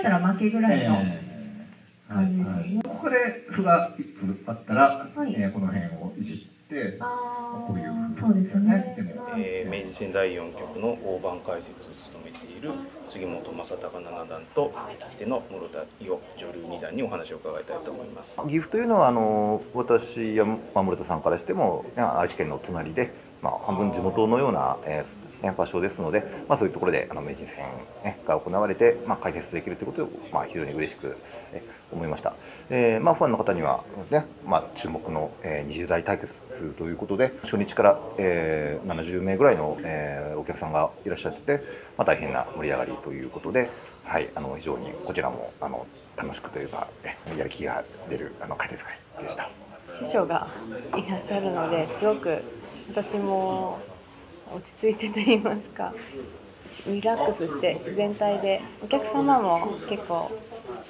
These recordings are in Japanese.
えたら負けぐらいの感じですよね。ここで歩が一歩あったら、はいえーこの辺をいじって、あこういうあ、そうですね。でもはいえー明治戦第4局の大盤解説を務めている杉本正隆七段と聞き手の室田伊代女流二段にお話を伺いたいと思います。岐阜というのはあの私やまあ森田さんからしても愛知県の隣で、まあ、半分地元のような、えー場所ですので、まあ、そういうところであの名人戦、ね、が行われて、まあ、解説できるということを、まあ、非常に嬉しく、え思いました、えーまあ、ファンの方には、ねまあ、注目の、えー20代対決ということで初日から、えー70名ぐらいの、えーお客さんがいらっしゃってて、まあ、大変な盛り上がりということで、はい、あの非常にこちらもあの楽しくというか、えやる気が出るあの解説会でした。師匠がいらっしゃるのですごく私も落ち着いてと言いますかリラックスして自然体で。お客様も結構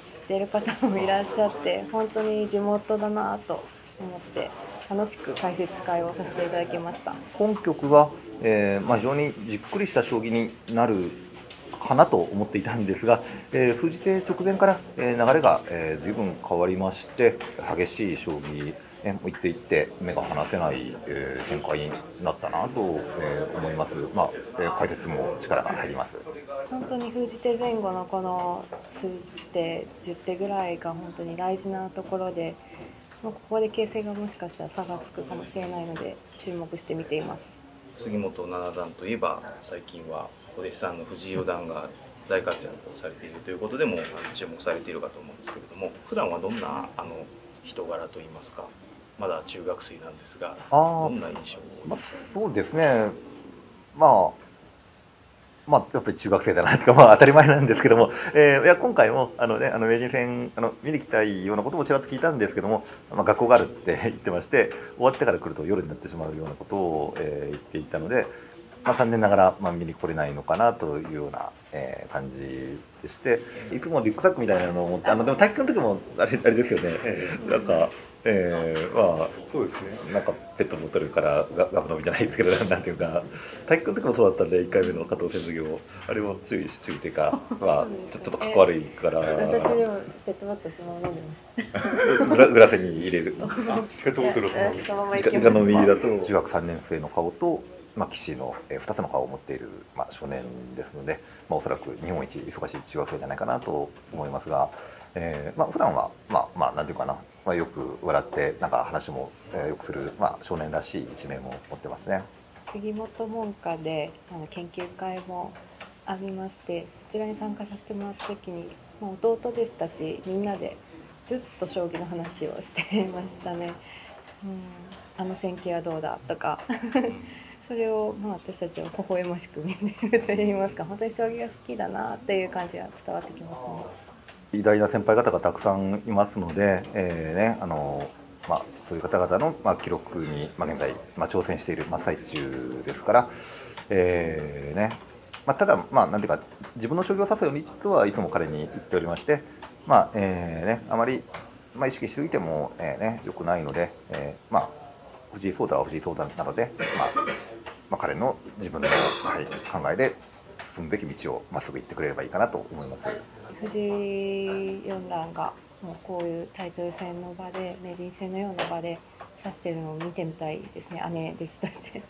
知ってる方もいらっしゃって本当に地元だなと思って楽しく解説会をさせていただきました。本局は、えーまあ、非常にじっくりした将棋になるかなと思っていたんですが、えー封じ手直前から、え流れが、え、随分変わりまして激しい将棋えっていって目が離せない、えー展開になったなと、えー思います、まあえー解説も力が入ります。本当に封じ手前後のこの数手10手ぐらいが本当に大事なところでもうここで形勢がもしかしたら差がつくかもしれないので注目して見ています杉本七段といえば最近はお弟子さんの藤井四段が大活躍をされているということでも注目されているかと思うんですけれども普段はどんなあの人柄といいますかまだ中学生なんですがどんな印象まあ、そうですね、まあ、まあ、やっぱり中学生だなとか、まあ、当たり前なんですけども、えーいや今回もあの、ね、あの名人戦あの見に来たいようなこともちらっと聞いたんですけども、まあ、学校があるって 言ってまして終わってから来ると夜になってしまうようなことを、えー言っていたので、まあ、残念ながら、まあ、見に来れないのかなというような、えー感じでしていつもリュックサックみたいなのを持ってあのでも体育の時もあれあれですよね、なんか。えーまあそうですねなんかペットボトルからガガブ飲みじゃないですけど なんていうか体育の時もそうだったんで1回目の加藤先生業あれも注意し注意というかまあちょちょっとかっこ悪いから。私でもペットボトルそのまま飲んでます。グラグラスに入れる。ペットボトルをそのまま。飲みだと中学3年生の顔と、まあ、棋士の、え2つの顔を持っている、まあ、少年ですので、まあ、おそらく日本一忙しい中学生じゃないかなと思いますが、えーまあ普段はまあまあなんていうかな、まあ、よく笑ってなんか話も、えーよくする、まあ、少年らしい一面も持ってますね。杉本門下であの研究会もありましてそちらに参加させてもらった時にもう弟弟子たちみんなでずっと将棋の話をしてましたね。うん、あの戦型はどうだとか それを、まあ、私たちは微笑ましく見てるといいますか本当に将棋が好きだなっていう感じが伝わってきますね。偉大な先輩方がたくさんいますので、えーねあのまあ、そういう方々の、まあ、記録に、まあ、現在、まあ、挑戦している真っ最中ですから、えーね。まあ、ただ、まあ、なんていうか自分の将棋を指すようにとはいつも彼に言っておりまして、まあえーね、あまり、まあ、意識しすぎても、えーね、よくないので、えーまあ、藤井聡太は藤井聡太なので、まあまあ、彼の自分の、はい、考えで進むべき道をまっすぐ行ってくれればいいかなと思います。藤井四段がもうこういうタイトル戦の場で名人戦のような場で指してるのを見てみたいですね姉弟子として。